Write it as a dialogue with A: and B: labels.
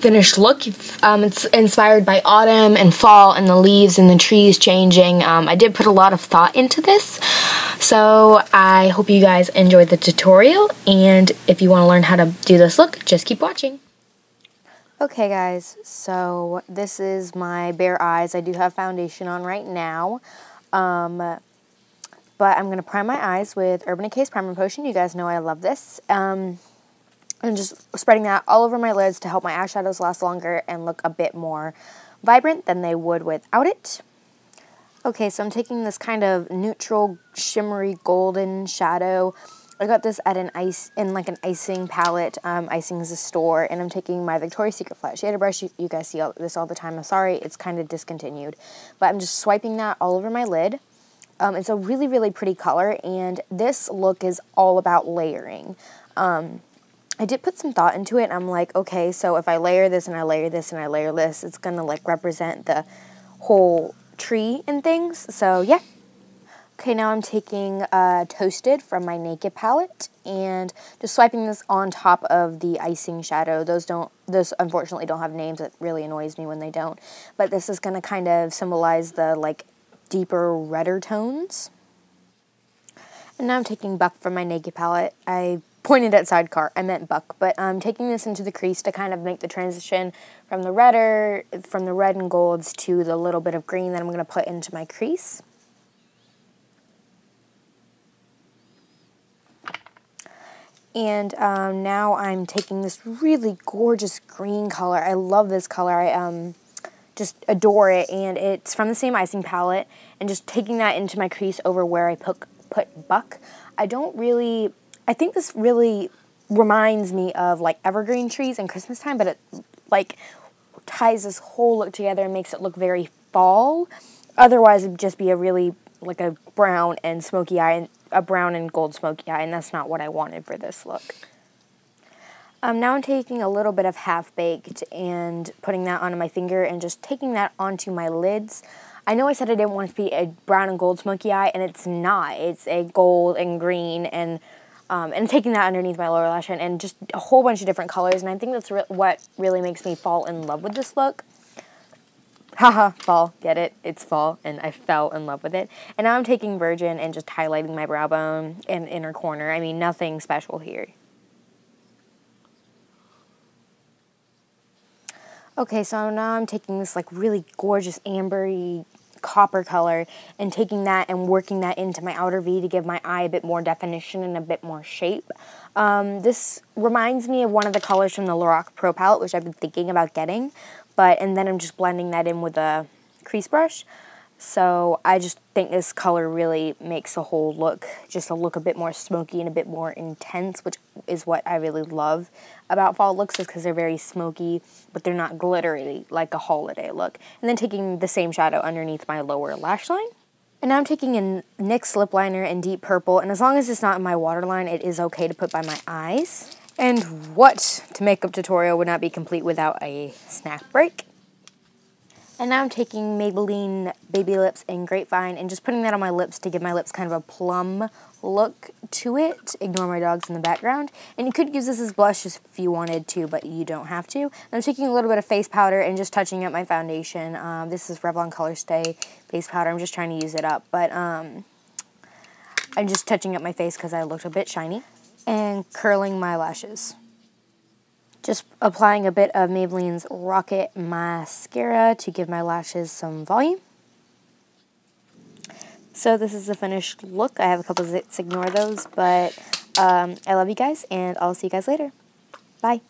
A: finished look. Um, it's inspired by autumn and fall and the leaves and the trees changing. Um, I did put a lot of thought into this. So I hope you guys enjoyed the tutorial. And if you want to learn how to do this look, just keep watching.
B: Okay guys, so this is my bare eyes. I do have foundation on right now. Um, but I'm going to prime my eyes with Urban Decay's Primer Potion. You guys know I love this. Um, and just spreading that all over my lids to help my eyeshadows last longer and look a bit more vibrant than they would without it. Okay, so I'm taking this kind of neutral, shimmery, golden shadow. I got this at an ice in like an icing palette. Um, icing is a store, and I'm taking my Victoria's Secret flat shader brush. You, you guys see all, this all the time. I'm sorry, it's kind of discontinued, but I'm just swiping that all over my lid. Um, it's a really, really pretty color, and this look is all about layering. Um, I did put some thought into it. I'm like, okay, so if I layer this and I layer this and I layer this, it's gonna like represent the whole tree and things. So yeah. Okay, now I'm taking uh, Toasted from my Naked palette and just swiping this on top of the icing shadow. Those don't, those unfortunately don't have names. It really annoys me when they don't. But this is to kind of symbolize the like deeper redder tones. And now I'm taking Buck from my Naked palette. I pointed at sidecar. I meant buck, but I'm taking this into the crease to kind of make the transition from the redder, from the red and golds to the little bit of green that I'm going to put into my crease. And um, now I'm taking this really gorgeous green color. I love this color. I um, just adore it. And it's from the same icing palette. And just taking that into my crease over where I put, put buck. I don't really I think this really reminds me of like evergreen trees and Christmas time, but it like ties this whole look together and makes it look very fall. Otherwise, it'd just be a really like a brown and smoky eye, and a brown and gold smoky eye, and that's not what I wanted for this look. Um, now I'm taking a little bit of half baked and putting that onto my finger and just taking that onto my lids. I know I said I didn't want it to be a brown and gold smoky eye, and it's not. It's a gold and green and um, and taking that underneath my lower lash line and just a whole bunch of different colors. And I think that's re what really makes me fall in love with this look. Haha, fall, get it? It's fall, and I fell in love with it. And now I'm taking Virgin and just highlighting my brow bone and inner corner. I mean, nothing special here. Okay, so now I'm taking this like really gorgeous ambery copper color and taking that and working that into my outer V to give my eye a bit more definition and a bit more shape. Um, this reminds me of one of the colors from the Lorac Pro palette, which I've been thinking about getting, but and then I'm just blending that in with a crease brush. So I just think this color really makes the whole look just a look a bit more smoky and a bit more intense, which is what I really love about fall looks is because they're very smoky, but they're not glittery like a holiday look. And then taking the same shadow underneath my lower lash line. And now I'm taking a NYX lip liner in deep purple, and as long as it's not in my waterline, it is okay to put by my eyes. And what to makeup tutorial would not be complete without a snack break. And now I'm taking Maybelline Baby Lips in Grapevine and just putting that on my lips to give my lips kind of a plum look to it. Ignore my dogs in the background. And you could use this as blush if you wanted to, but you don't have to. And I'm taking a little bit of face powder and just touching up my foundation. Um, this is Revlon Colorstay face powder. I'm just trying to use it up, but um, I'm just touching up my face because I looked a bit shiny. And curling my lashes. Just applying a bit of Maybelline's Rocket Mascara to give my lashes some volume. So this is the finished look. I have a couple of zits, ignore those, but um, I love you guys, and I'll see you guys later. Bye.